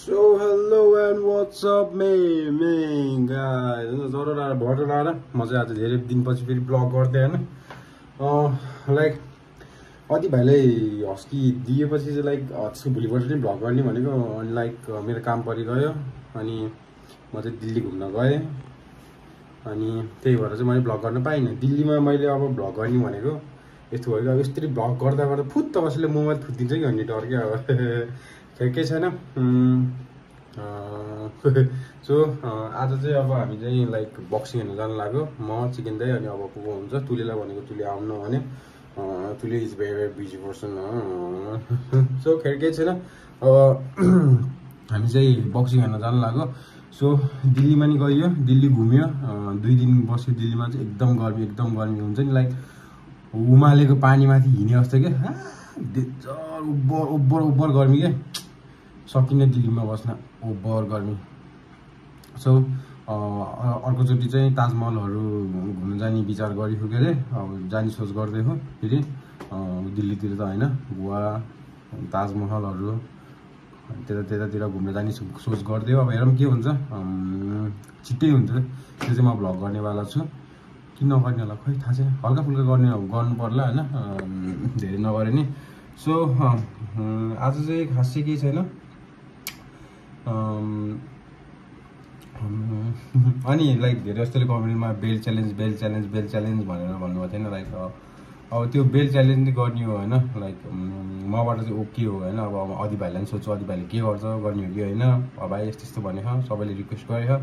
So hello and what's up my my guys जरो लाएर भटो म चाहिँ आज धेरै दिनपछि फेरि ब्लग गर्दै होइन। लाइक अति भाइले हस्की दिएपछि चाहिँ लाइक त्यसको भोलिपल्ट नै भ्लग गर्ने भनेको अनि लाइक मेरो काम परिगयो अनि म चाहिँ दिल्ली घुम्न गएँ। अनि त्यही भएर चाहिँ मैले भ्लग गर्न पाइनँ। दिल्लीमा मैले अब भ्लग गर्ने भनेको यस्तो भयो अब यस्तरी भ्लग गर्दा गर्दा फुत्त कसैले मोबाइल फुत्दिन्छ कि भन्ने डर क्या अब। केही छैन। सो आज चाहिँ अब हामी चाहिँ लाइक बक्सिङ हेर्नु जानु लाग्यो। म चिकन दाई अनि अब को हुन्छ। तुलेलाई भनेको तुले आउनु भने Tule is very very busy person so केही छैन। अब हामी चाहिँ बक्सिङ हेर्न जानु लाग्यो। सो दिल्लीमा नि गइयो। दिल्ली घुम्यो। दुई दिन बस्यो दिल्लीमा चाहिँ। एकदम गर्मी एकदम गर्मी हुन्छ नि। लाइक उमालेको पानीमाथि हिँडे जस्तो क्या डेन्जर उब्बर उब्बर उब्बर गर्मी क्या सकिने दिल्लीमा बस्न ओभर गर्मी सो अर्कोचोटि चाहिँ ताजमहलहरू घुम्न जाने विचार गरियो के अरे। अब जाने सोच गर्दैछु फेरि दिल्लीतिर त होइन गोवा ताजमहलहरू त्यता त्यतातिर घुम्न जाने सोच गरिदियो अब हेरौँ के हुन्छ। छिट्टै हुन्छ। त्यो चाहिँ म भ्लग गर्नेवाला छु। किन नगर्ने होला खोइ थाहा छैन। हल्का फुल्का गर्ने गर्नु पर्ला होइन। धेरै नगरे नि। सो आज चाहिँ खास चाहिँ केही छैन। अनि लाइक धेरै जस्तोले कमेन्टमा bell challenge bell challenge bell challenge भनेर भन्नुभएको थिएन लाइक अब त्यो बेल च्यालेन्ज गर्ने हो होइन? लाइक मबाट चाहिँ ओके हो होइन? अब अदि भाइलाई पनि सोध्छु अदि भाइले के गर्छ गर्ने हो कि होइन? अब भाइ यस्तो यस्तो भनेको सबैले रिक्वेस्ट गरेको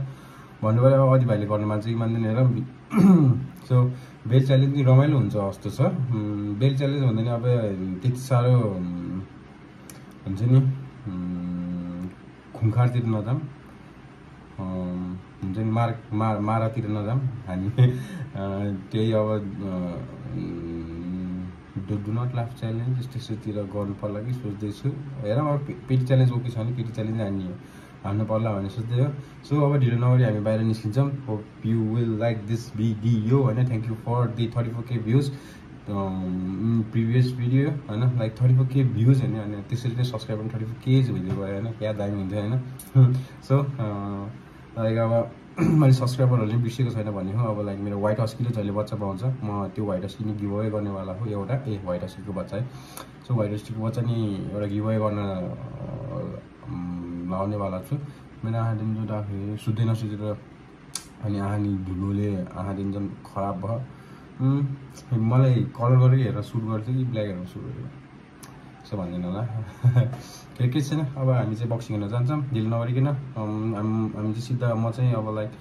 भन्नुभयो अब अदि भाइले गर्नु मान्छ कि मान्दैन हेर सो बेल च्यालेन्ज नि रमाइलो हुन्छ जस्तो छ। बेल च्यालेन्ज भन्दा नि अब त्यति साह्रो हुन्छ नि। खुङखारतिर नजाऊँ हुन्छ नि मार मार मारातिर नजाऊँ हामी त्यही अब do do not laugh challenge यस्तो यस्तोतिर गर्नु पर्ला कि सोच्दैछु। हेरौँ अब पिटी च्यालेन्ज ओके छ भने पिटी च्यालेन्ज हान्ने हो। हान्नु पर्ला भन्ने सोच्दै हो। सो अब ढिलो नगरी हामी बाहिर निस्किन्छौँ। Hope you will like this video होइन? Thank you for the thirty four K views previous video होइन like thirty four K views होइन अनि त्यसरी नै? सब्सक्राइब पनि थर्टी फोर केज भइदियो भयो होइन क्या दामी हुन्थ्यो होइन सो लाइक अब मैले सब्सक्राइबरहरूले बिर्सेको छैन भन्ने हो। अब लाइक मेरो व्हाइट हस्कीले जहिले बच्चा पाउँछ म त्यो व्हाइट हस्की नि गिभवे गर्नेवाला हो एउटा। ए व्हाइट हस्कीको बच्चा है। सो व्हाइट हस्कीको बच्चा नि एउटा गिभवे गर्न लाउनेवाला छु। मेरो आँखा दिन जुँदाखेरि सुत्दै नसुतेर अनि आँखा धुलोले आँखा दिन झन् खराब भयो। मलाई कलर गरेर हेरेर सुट गर्छ कि ब्ल्याक हेरेर सुट गरेर यसो भनिदिनु होला। फेरि केही छैन। अब हामी चाहिँ बक्सिङ हेर्न जान्छौँ। ढिलो नगरिकन हामी चाहिँ सिधा म चाहिँ अब लाइक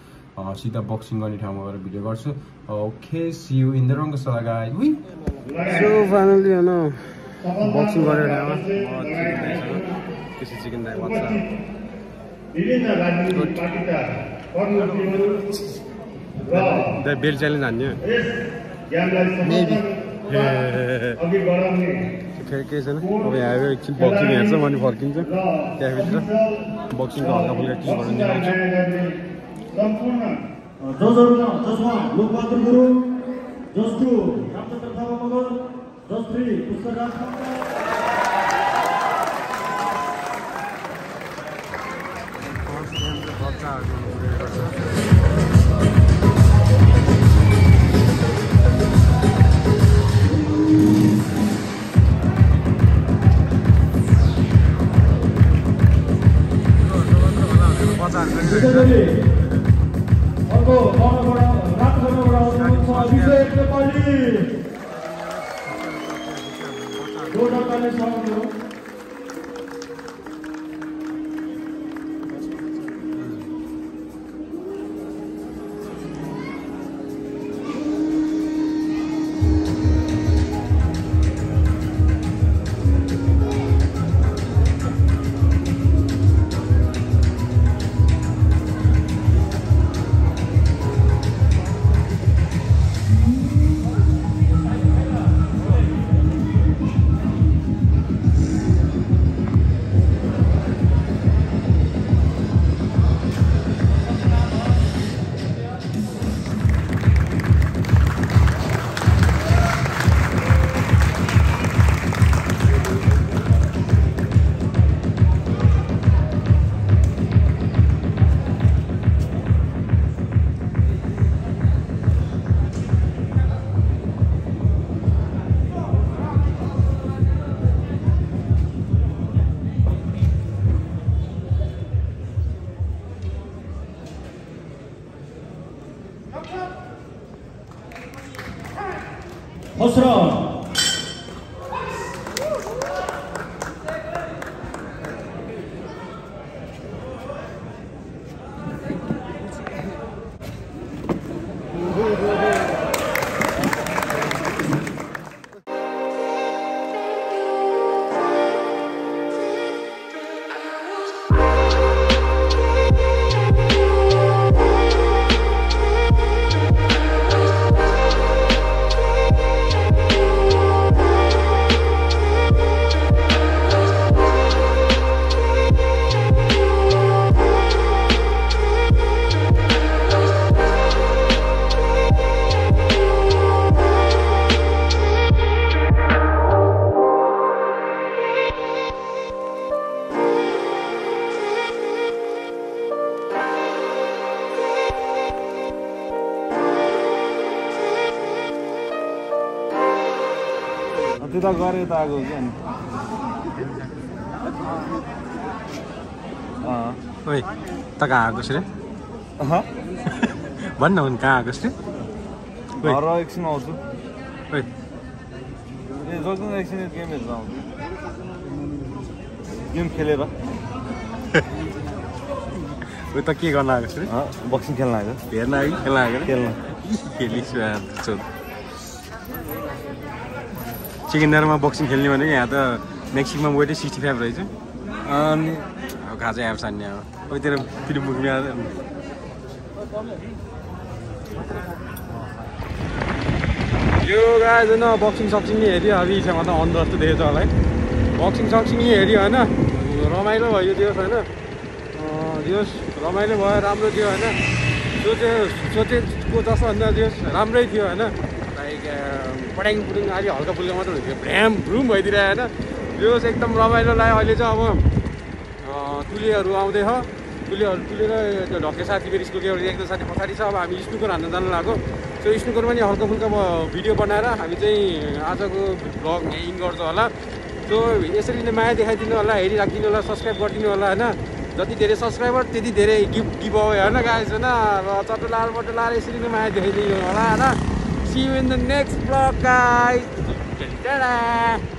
सिधा बक्सिङ गर्ने ठाउँमा गएर भिडियो गर्छु। Okay see you in the रङ सला गाई सो फाइनली होइन बक्सिङ गरेर ठाउँमा कृषि चिकन दाई भन्छ बेल च्यालेन्ज हान्यो केही छैन अब यहाँ एकछिन बक्सिङ हेर्छ अनि फर्किन्छ त्यहाँभित्र बक्सिङको हल्का फुल्का टिमहरू निकाल्छु Obrigado, त्यता गएर यता आएको कि अनि? अँ। ओइ त कहाँ आएको रे? अहँ। भन्न हुन् कहाँ आएको रे? घर एकछिन आउँछु। ओइ। ए जति एकछिन गेम हेर्न आउँछु। गेम खेलेर। ओइ त के गर्न आएको रे? बक्सिङ खेल्न आएको। हेर्न आयो खेल्न आएको। रे खेल्न खेलिस् चिकनदारमा बक्सिङ खेल्ने भनेको यहाँ त म्याक्सिमम् वेटै सिक्सटी फाइभ रहेछ। अनि अब खाजा आएको सान्ने अब? ओइ तेरो फिल्म मुखमा यो गाज होइन बक्सिङ सक्सिङ नि हेऱ्यो अब इच्छामा त अन्त जस्तो देखेछ होला है। बक्सिङ सक्सिङ नि हेऱ्यो होइन। रमाइलो भयो दियोस् होइन। दियोस् रमाइलो भयो राम्रो थियो होइन। सोचे सोचेको जस्तो भन्दा दियोस् राम्रै थियो होइन। लाइक पड्याङ पुड्याङ अलि हल्का फुल्का मात्रै हुन्थ्यो। भ्याम भ्रुम भइदिएर होइन। दियोस् एकदम रमाइलो लाग्यो। अहिले चाहिँ अब तुलीहरू आउँदैछ तुलीहरू तुलेर त्यो ढक्के साथी फेरि स्कुलको एउटा एक दुई साथी पछाडि छ। अब हामी स्नुकर हान्न जानु लाग्यो त्यो स्नुकर पनि हल्का फुल्का भिडियो बनाएर हामी चाहिँ आजको भ्लग यहीँ गर्छ होला। सो यसरी नै माया देखाइदिनु होला हेरिराखिदिनु होला सब्सक्राइब गरिदिनु होला होइन। जति धेरै सब्सक्राइबर त्यति धेरै गिफ्ट गिभ अवे होइन गाइस होइन। र चट्टो लाल बट्टो लाल यसरी नै माया देखाइदिनु होला होइन। see you in the next vlog, guys. Ta-da!